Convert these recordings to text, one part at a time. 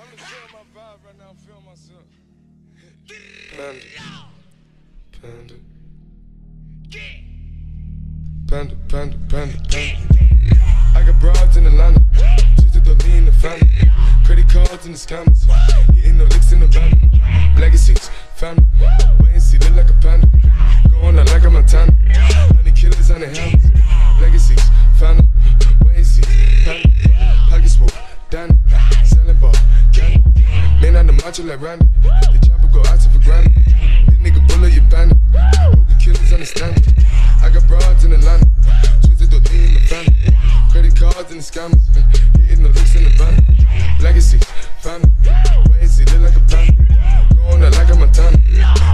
I'm just feeling my vibe right now. I'm feeling myself. Panda. Panda. Panda, panda, panda, panda. I got broads in Atlanta. She's the lean in the family. Credit cards in the scammers. Hitting the licks in the van. Legacies, family. Wait and see, look like a Man on like Randy. The chopper go out to for granted. This nigga bullet, you bandit. Hope the killers understand it. I got broads in Atlanta. Twisted lean in the family. Credit cards and the scammers. Hitting the licks in the van. Legacy, family. Wait and see, look like a panda. Going out like a Montana.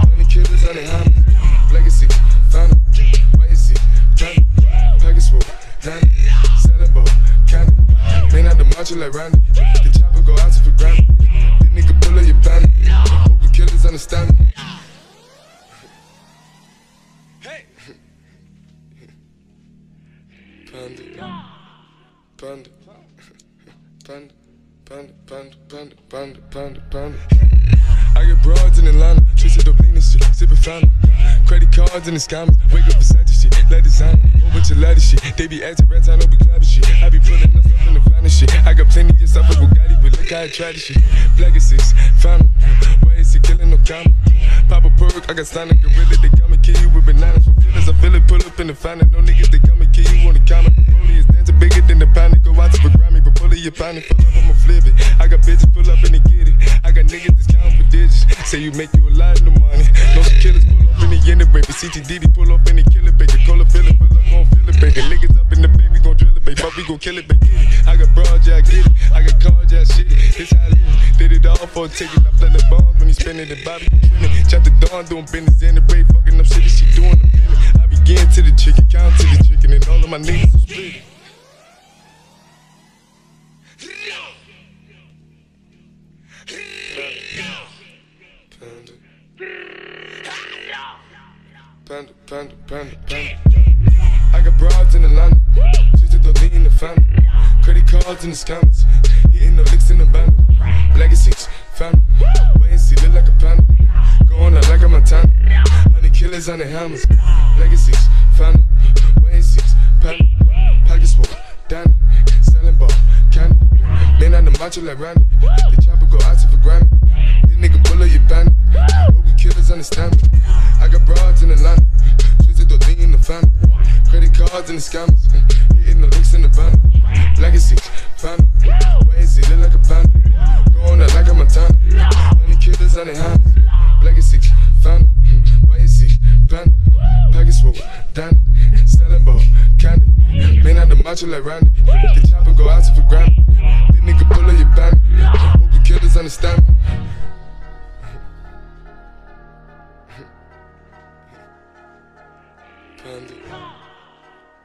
Honey killers on the hammers. Legacy, family. Wait and see, panda. Full, Danny. Ball, candy. Man out the macho like Randy. Panda. Panda. Panda. Panda, panda, panda, panda, panda, panda. I get broads in Atlanta, twisted up lean shit, sipping fountain. Credit cards and the scammers, wake up beside shit, let designer, whole bunch of ladder shit. They be acting rats, I know we clapping shit. I be pulling us up in the finest shit. I got plenty of stuff with Bugatti, but look how I try this shit. Black is six, fountain, why is he killing no comma? Pop a perk, I got signed a gorilla, they come and kill you with bananas for feelings. I feel it, pull up in the fountain, no niggas, they come and kill you counter. Broly is dancing bigger than the pound, go out to the Grammy, but pull it, your pound, pull up, I'ma flip it. I got bitches, pull up and they get it. I got niggas that's counting for digits, say you make you a lot of money. No killers pull up in the end of baby, CTDD pull up in the killer baby, Cola fill it, pull up, gon' fill it, baby. Niggas up in the baby, gon' drill it, baby, fuck, we gon' kill it, baby. I got broad, yeah, I get it. I got cards, yeah, shit it. This how I live. Did it all for a ticket, I play the bombs when he spinning the Bobby. Chop the dawn, doing business in the break, fucking up shit, she doing the minute. I begin to the chicken, count to the chicken, and of my split. Panda. Panda, panda, panda. I got broads in Atlanta. Twisted the lean in the family. Credit cards and the scammers. Hitting the licks in the bundle. Legacies, family. Wait and see, look like a panda. Going out like a Montana. Honey killers on the hammers. Legacies, family. Wait and see, Man macho like Randy. The chopper go out to for Grammy. This nigga bullet, you bandit. Hope the killers understand me. I got broads in Atlanta. Twisted the lean in the family. Credit cards and the scammers. Hitting the licks in the van. Legacy, family. Wait and see, look like a panda. Going out like a Montana. Honey killers on the hands. Legacy, family. Wait and see, panda. Package full, Danny. Selling ball, candy. Man out the macho like Randy. The chopper go out for granted. Nigga bullet, you bandit. Hope the killers understand me. Panda.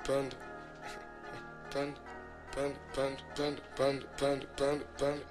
Panda. Panda. Panda. Panda. Panda. Panda. Panda. Panda.